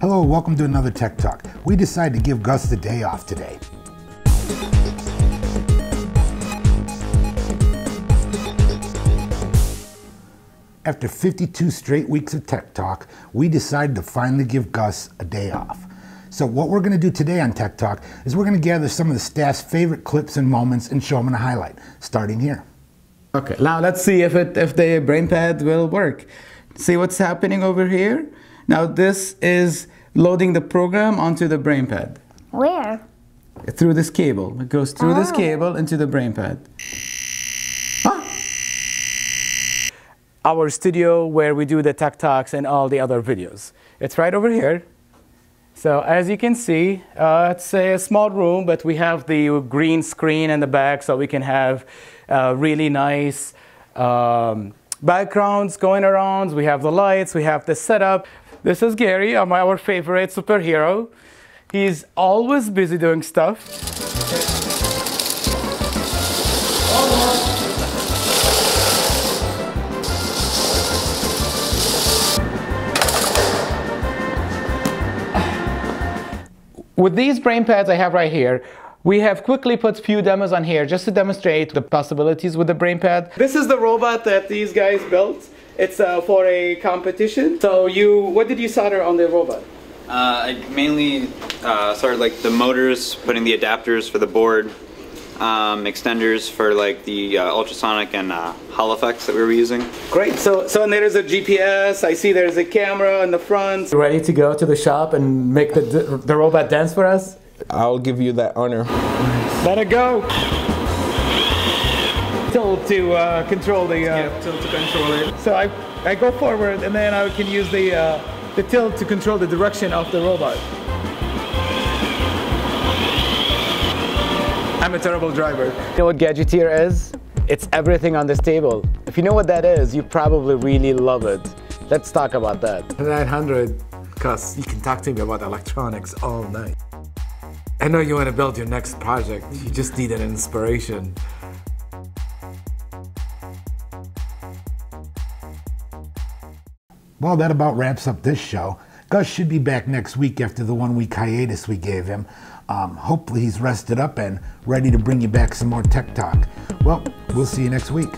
Hello, welcome to another Tech Talk. We decided to give Gus the day off today. After 52 straight weeks of Tech Talk, we decided to finally give Gus a day off. So what we're going to do today on Tech Talk is we're going to gather some of the staff's favorite clips and moments and show them in a highlight, starting here. Okay, now let's see if it if the BrainPad will work. See what's happening over here? Now this is loading the program onto the BrainPad. Where? Through this cable. It goes through this Oh. cable into the BrainPad. Ah. Our studio where we do the tech talks and all the other videos. It's right over here. So as you can see, uh, it's a small room, but we have the green screen in the back so we can have uh, really nice um, backgrounds going around. We have the lights, we have the setup. This is Gary, uh, our favorite superhero. He's always busy doing stuff. With these BrainPads I have right here, we have quickly put few demos on here just to demonstrate the possibilities with the BrainPad. This is the robot that these guys built. It's uh, for a competition. So you, what did you solder on the robot? Uh, I mainly uh, started like the motors, putting the adapters for the board, um, extenders for like the uh, ultrasonic and uh, Hall effects that we were using. Great. So, so and there's a GPS. I see there's a camera in the front. Ready to go to the shop and make the the robot dance for us? I'll give you that honor. Let it go. Tilt to uh, control the. Uh, tilt to control it. So I, I go forward and then I can use the, uh, the tilt to control the direction of the robot. I'm a terrible driver. You know what Gadgeteer is? It's everything on this table. If you know what that is, you probably really love it. Let's talk about that. 900 because you can talk to me about electronics all night. I know you want to build your next project. You just need an inspiration. Well, that about wraps up this show. Gus should be back next week after the one week hiatus we gave him. Um, hopefully, he's rested up and ready to bring you back some more tech talk. Well, we'll see you next week.